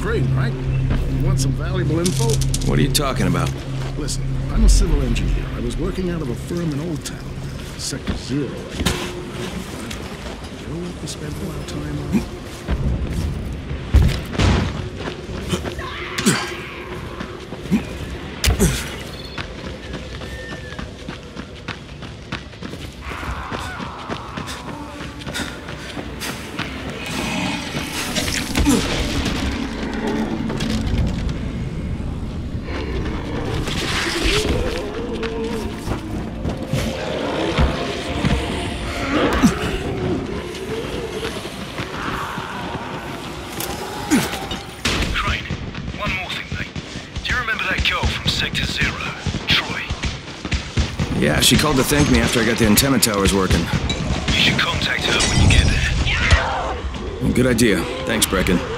Crane, right? You want some valuable info? What are you talking about? Listen, I'm a civil engineer. I was working out of a firm in Old Town. Sector Zero, I guess. You know what we spent all our time on? Yeah, she called to thank me after I got the antenna towers working. You should contact her when you get there. Good idea. Thanks, Brecken.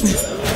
Huh?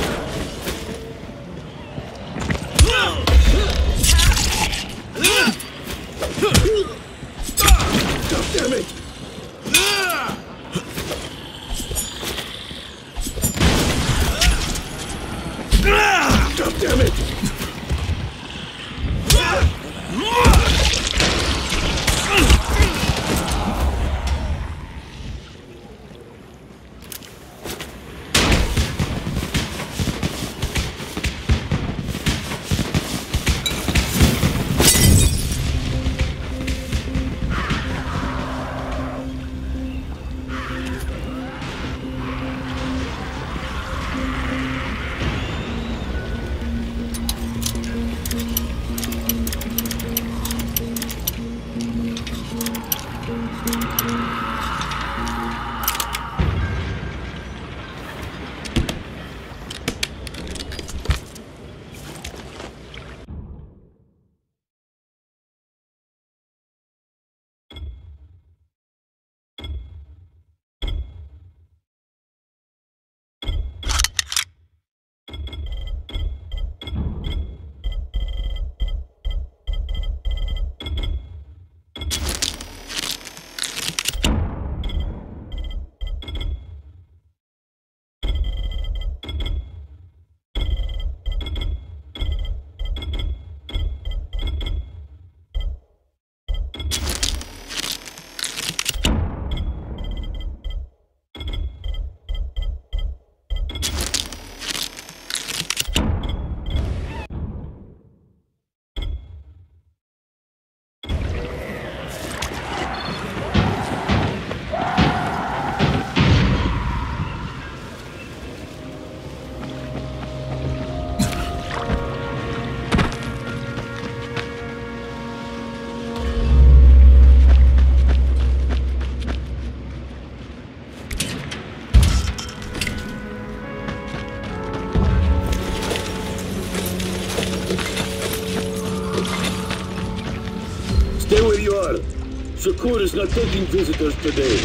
Shakur is not taking visitors today.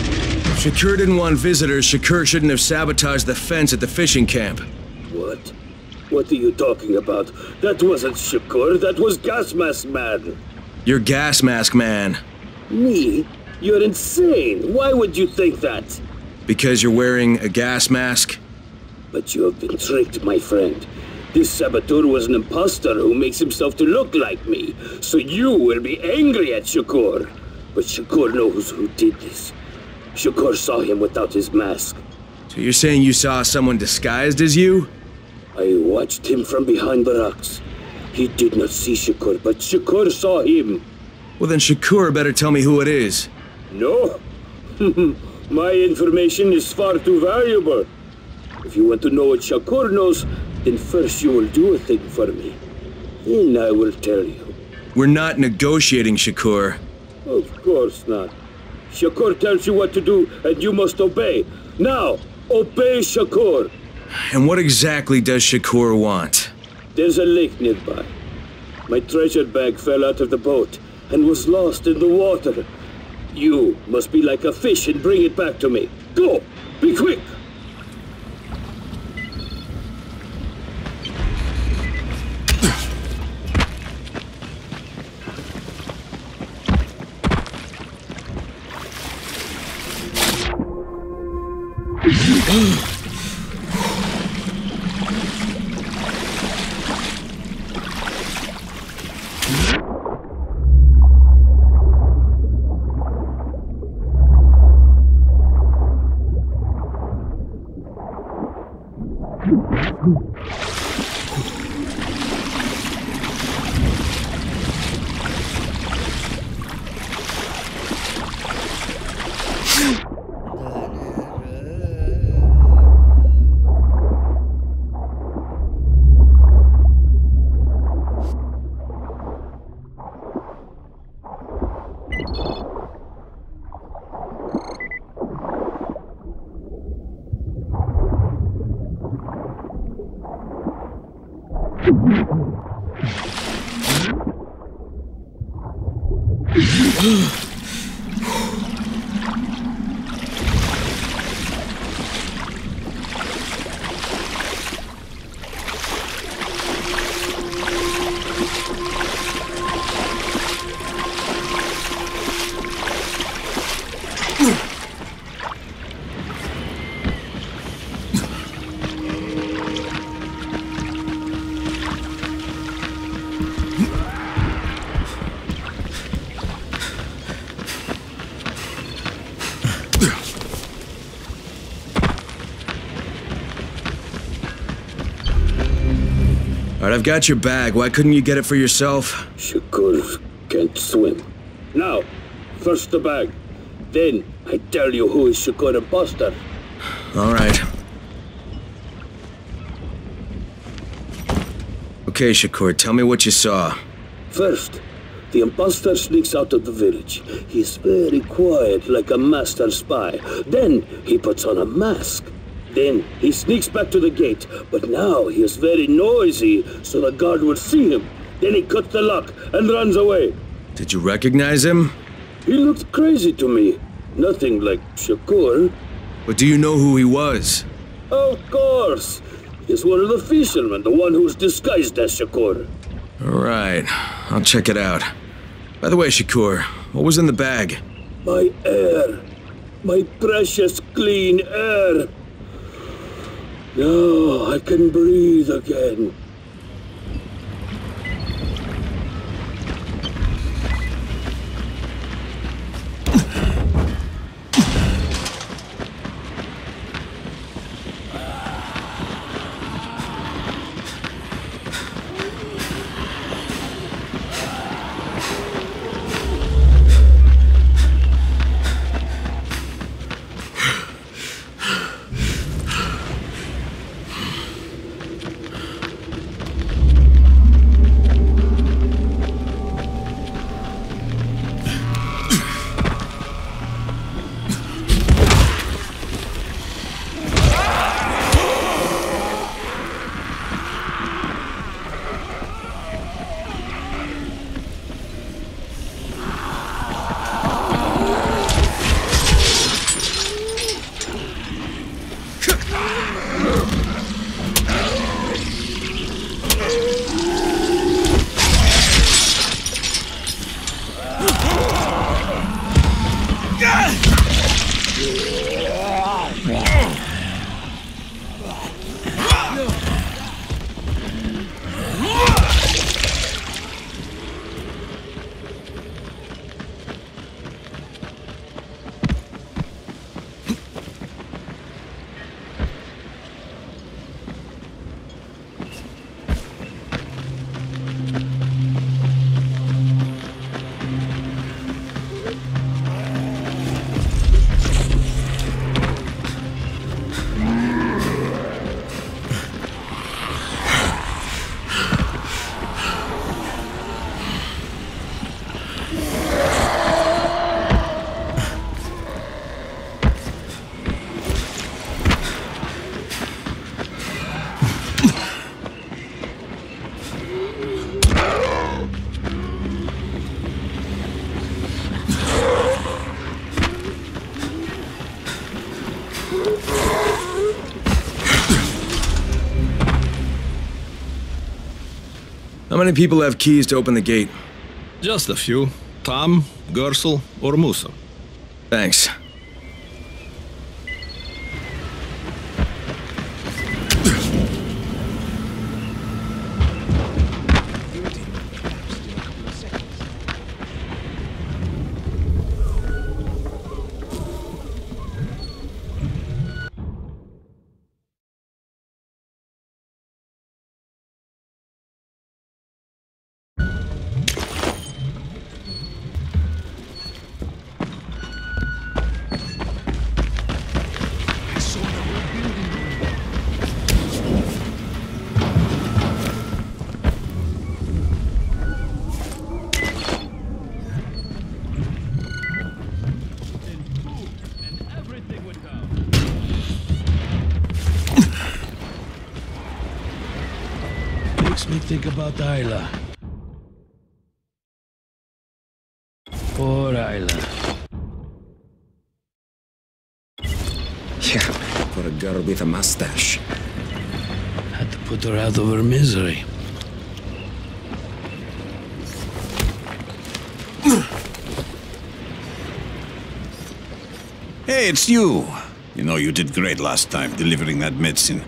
Shakur didn't want visitors. Shakur shouldn't have sabotaged the fence at the fishing camp. What? What are you talking about? That wasn't Shakur, that was Gas Mask Man. You're gas mask man. Me? You're insane. Why would you think that? Because you're wearing a gas mask? But you have been tricked, my friend. This saboteur was an impostor who makes himself to look like me. So you will be angry at Shakur. But Shakur knows who did this. Shakur saw him without his mask. So you're saying you saw someone disguised as you? I watched him from behind the rocks. He did not see Shakur, but Shakur saw him. Well, then Shakur better tell me who it is. No? My information is far too valuable. If you want to know what Shakur knows, then first you will do a thing for me. Then I will tell you. We're not negotiating, Shakur. Of course not. Shakur tells you what to do, and you must obey. Now, obey Shakur. And what exactly does Shakur want? There's a lake nearby. My treasure bag fell out of the boat and was lost in the water. You must be like a fish and bring it back to me. Go! Be quick! Alright, I've got your bag. Why couldn't you get it for yourself? Shakur can't swim. Now, first the bag. Then, I tell you who is Shakur imposter. Alright. Okay, Shakur, tell me what you saw. First, the imposter sneaks out of the village. He's very quiet, like a master spy. Then, he puts on a mask. Then, he sneaks back to the gate, but now he is very noisy, so the guard will see him. Then he cuts the lock and runs away. Did you recognize him? He looked crazy to me. Nothing like Shakur. But do you know who he was? Of course. He's one of the fishermen, the one who's disguised as Shakur. Alright, I'll check it out. By the way, Shakur, what was in the bag? My air. My precious clean air. Now I can breathe again. How many people have keys to open the gate? Just a few. Tom, Gersel, or Musa. Thanks. Me think about Ayla. Poor Isla. Yeah, for a girl with a mustache. Had to put her out of her misery. Hey, it's you. You know, you did great last time delivering that medicine.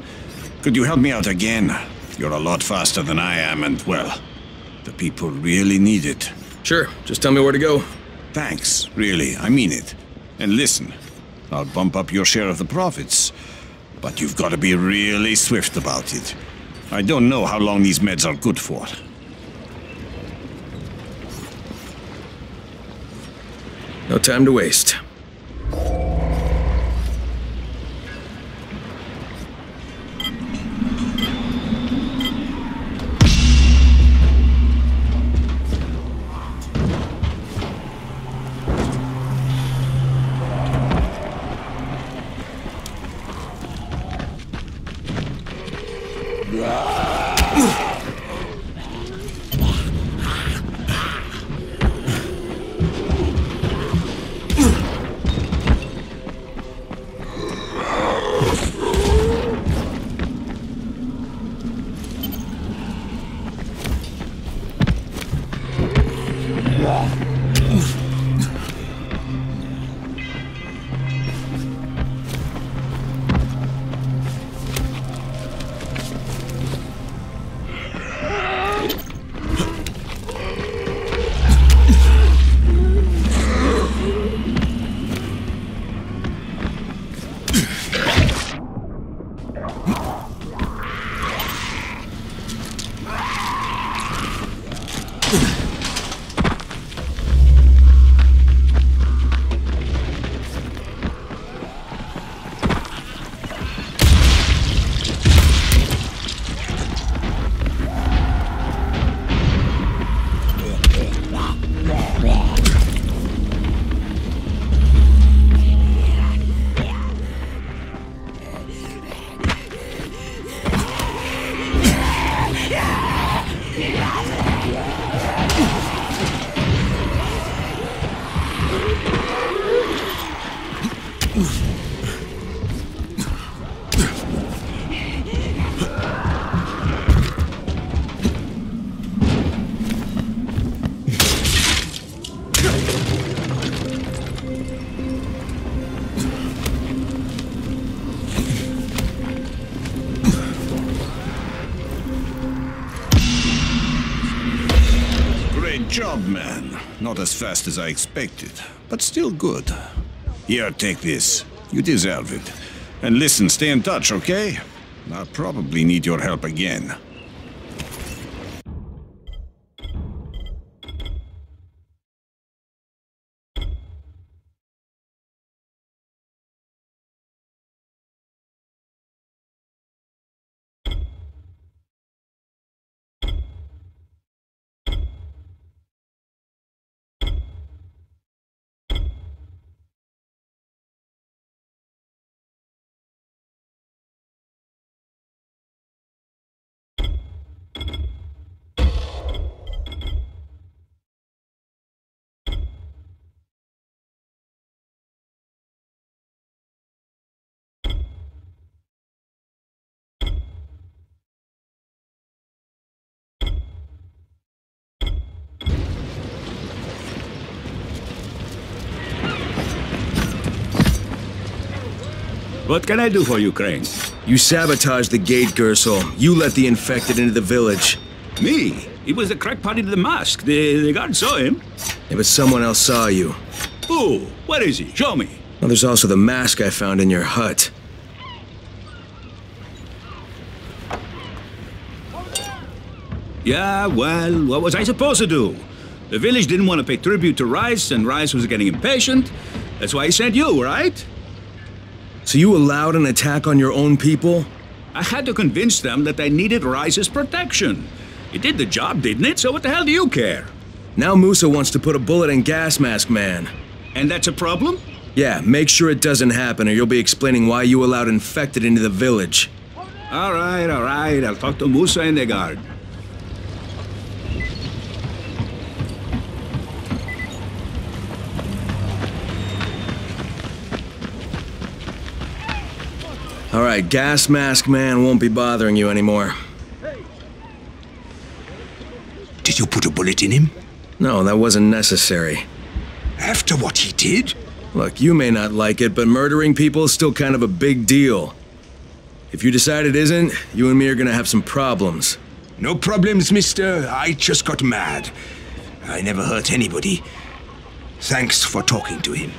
Could you help me out again? You're a lot faster than I am, and well, the people really need it. Sure, just tell me where to go. Thanks, really, I mean it. And listen, I'll bump up your share of the profits. But you've got to be really swift about it. I don't know how long these meds are good for. No time to waste. Job, man. Not as fast as I expected, but still good. Here, take this. You deserve it. And listen, stay in touch, okay? I'll probably need your help again. What can I do for you, Crane? You sabotaged the gate, Gersel. You let the infected into the village. Me? He was the crackpot in the mask. The, the guard saw him. Yeah, but someone else saw you. Who? Where is he? Show me. Well, there's also the mask I found in your hut. Yeah, well, what was I supposed to do? The village didn't want to pay tribute to Rais, and Rais was getting impatient. That's why he sent you, right? So you allowed an attack on your own people? I had to convince them that they needed Rais's protection. It did the job, didn't it? So what the hell do you care? Now Musa wants to put a bullet in Gas Mask Man. And that's a problem? Yeah, make sure it doesn't happen or you'll be explaining why you allowed infected into the village. All right, all right. I'll talk to Musa and the guard. All right, gas mask man won't be bothering you anymore. Did you put a bullet in him? No, that wasn't necessary. After what he did? Look, you may not like it, but murdering people is still kind of a big deal. If you decide it isn't, you and me are gonna have some problems. No problems, mister. I just got mad. I never hurt anybody. Thanks for talking to him.